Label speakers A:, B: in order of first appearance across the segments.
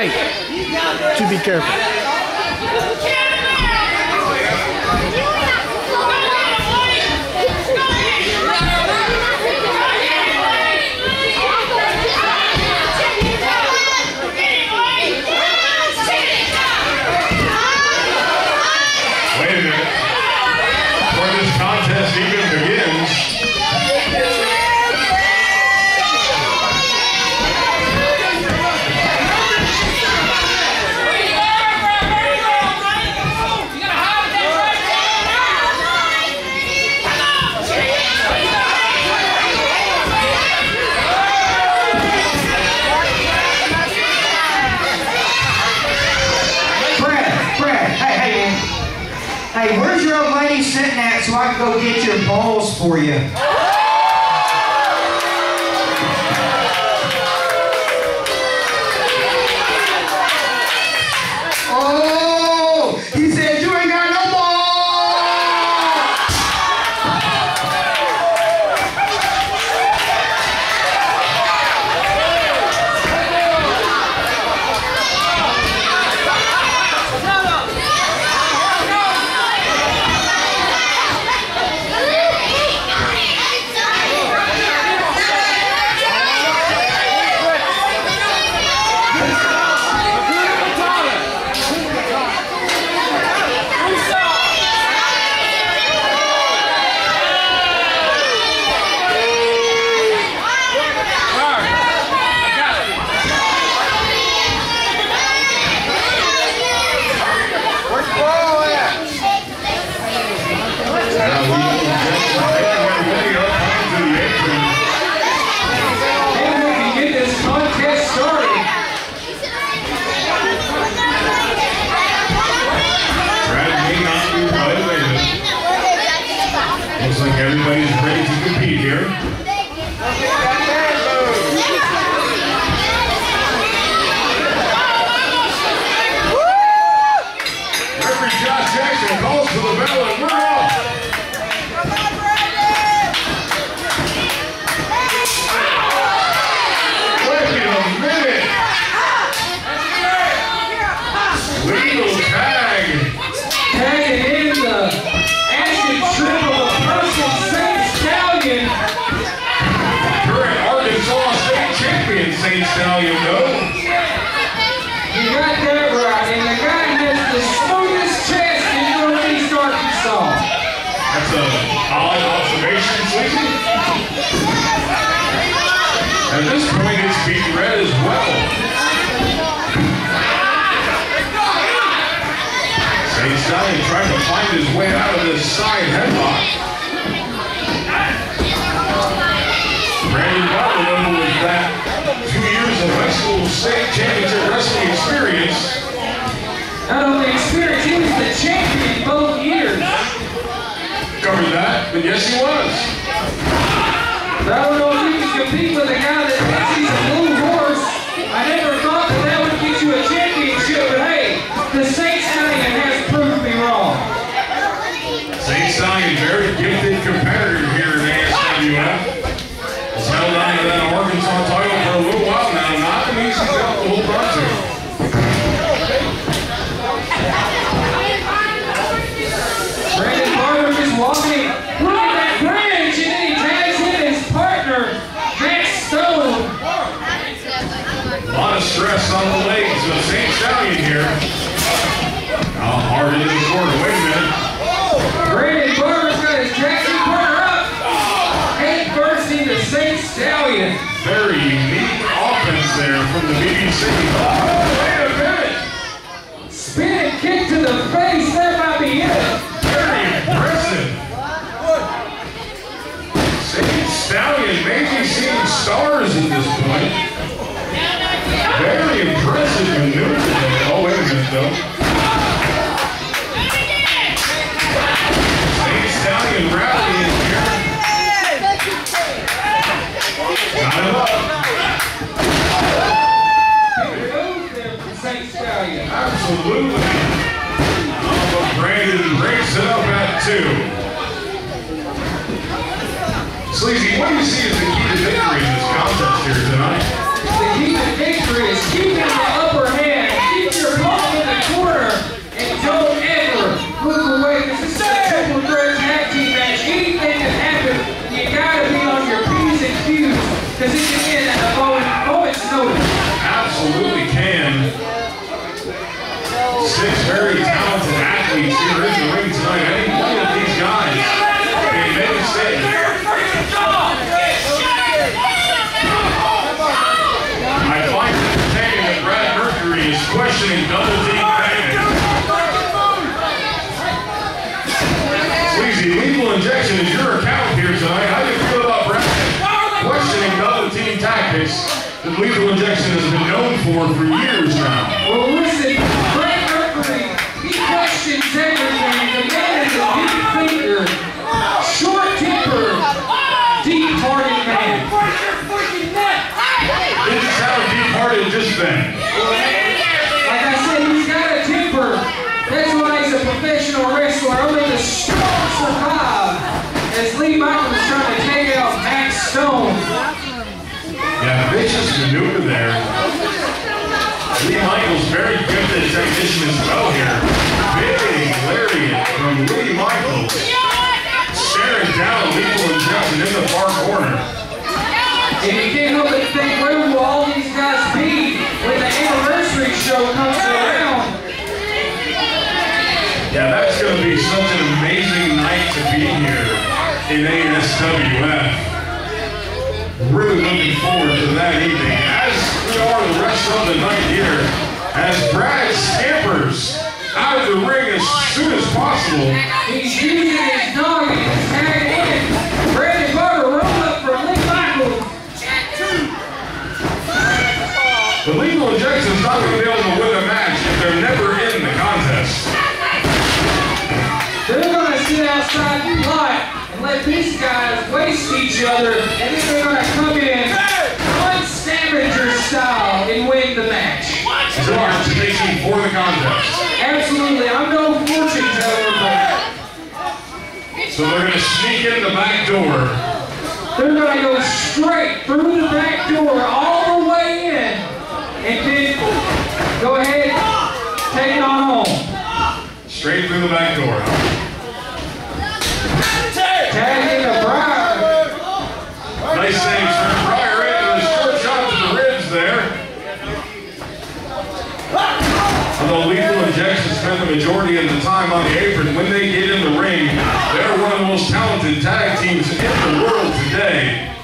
A: Hey, to be careful.
B: Lady sitting at so I can go get your balls for you?
C: Everybody's ready to compete here.
B: Stallion
C: trying to find his way out of this side headlock. Brandon Barlow with that two years of high school state championship wrestling experience.
B: Not only experience, he was the champion both years.
C: Covered that, but yes, he was.
B: But I don't know if you can compete with a guy that thinks he's a blue horse. I never
C: here. Oh, How hard it is to corner. Wait a minute.
B: Brandon Barber's got his taxi partner up. Head first into Saint Stallion.
C: Very unique offense there from the BBC. Oh, wait a minute.
B: Spinning kick to the face, that might be it.
C: Very impressive. St. Stallion may be seeing stars at this point. Very impressive maneuver though. Stallion rally here. Absolutely. Brandon. Sleazy, what do you see as the key to victory in this contest here tonight?
B: The key to victory is keeping
C: that lethal injection has been known for for years now?
B: Well, listen, Brad Mercury, he questions everything. The man is a deep thinker, short tempered, deep-hearted man.
C: This is how deep-hearted just been.
B: Like I said, he's got a temper. That's why he's a professional wrestler. Only the strong survive.
C: Very gifted technician as well here. Big lariat from Lee Michaels. Staring down lethal injection in the far corner.
B: And you can't help but think, where will all these guys be when the anniversary show comes around?
C: Yeah, that's going to be such an amazing night to be here in ASWF. Really looking forward to that evening, as we are the rest of the night here, as Brad scampers out of the ring as soon as possible.
B: He's using his noggin to tag in. Brandon Barber roll up for Lee Michaels.
C: The lethal injection's not going to be able to win a match if they're never in the contest.
B: They're gonna sit outside the lot and let these guys waste each other, and then they're gonna come in one Scavenger style
C: participation for the contest.
B: Absolutely, I'm no fortune teller, but
C: So they're going to sneak in the back door.
B: they're gonna go straight through the back door all the way in, and then go ahead, take it on home.
C: Straight through the back door.
B: Tag in the bride.
C: Nice saves from Pryor into the short shot to the ribs there. Although lethal injection spent the majority of the time on the apron, when they get in the ring, they're one of the most talented tag teams in the world today.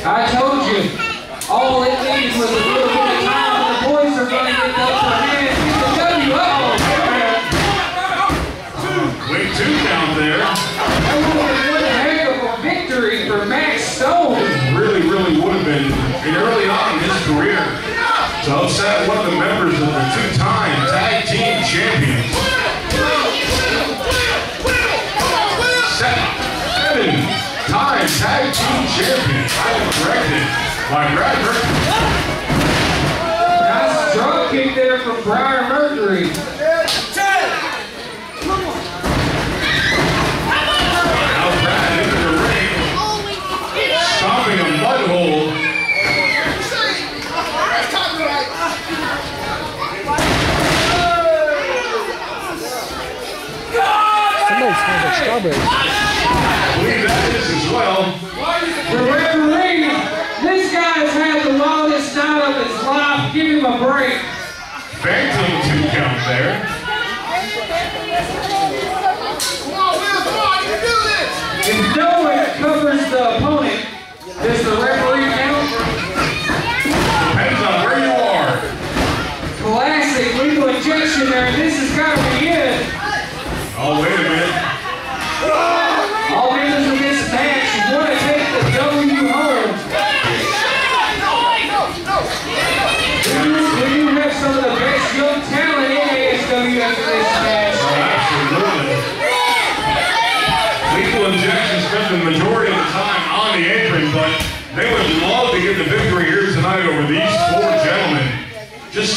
B: I told you, all it needs was a little bit of time, and the boys are gonna get the upper hand. Get the W. Uh-oh.
C: Quick two count there.
B: That would have been a heck of a victory for Max Stone.
C: Really, really would have been and early on in his career to upset one of the members team champion. I am corrected by Brad Mercury.
B: Nice drop kick there from Briar Mercury. No one covers the opponent, does the referee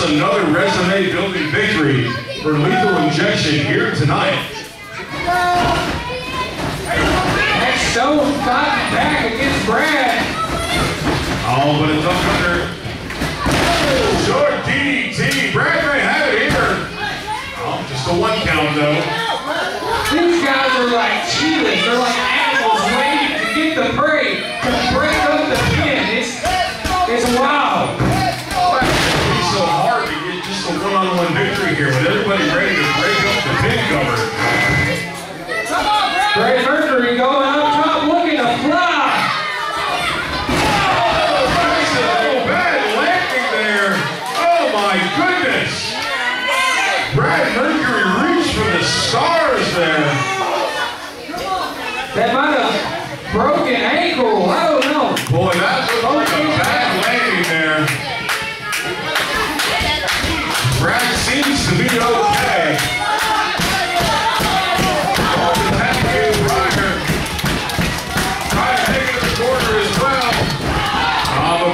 C: just another resume building victory for Lethal Injection here tonight.
B: That Stone got back against Brad.
C: Oh, but it's up under. Short DDT. Brad may have it here. Oh, just a one count though.
B: These guys are like cheetahs. They're like That might have broken ankle. I don't know.
C: Boy, that looked like a bad landing there. Brad seems to be okay.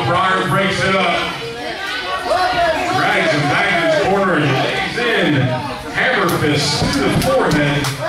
C: Pryor ah, breaks it up. Back in corner. Hammer fist to the forehead.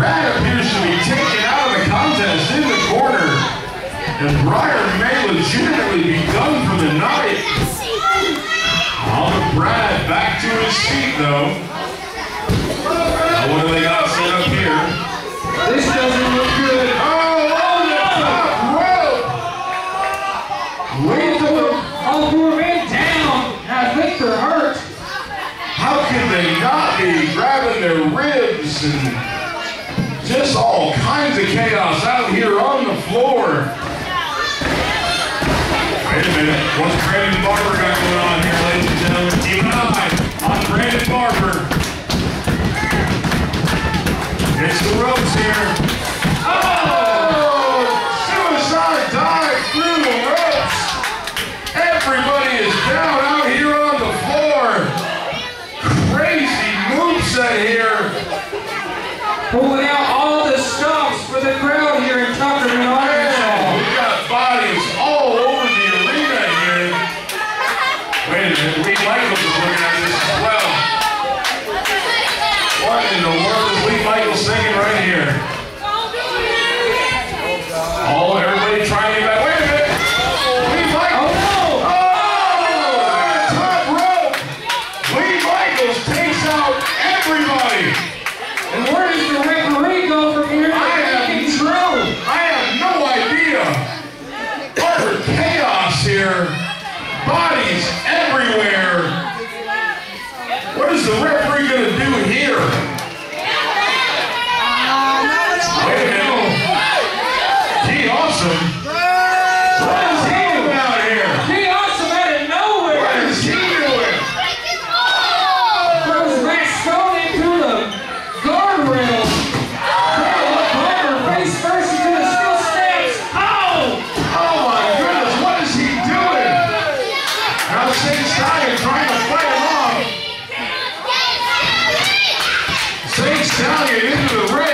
C: Brad appears to be taken out of the contest in the corner. And Briar may legitimately be done for the night. On Brad back to his seat though. Now what do they got set up here?
B: This doesn't look good.
C: Oh, on the top rope!
B: Wait till the four men down. I think they're hurt.
C: How can they not be grabbing their ribs just all kinds of chaos out here on the floor? Wait a minute, what's Brandon Barber got going on here, Wait a minute, Lee Michaels is looking at this as well. What in the world is Lee Michaels thinking right here? Everywhere. What is the referee going to do here? Wait a minute. Gee, awesome. Shane Stein trying to fight him off. Shane Stallion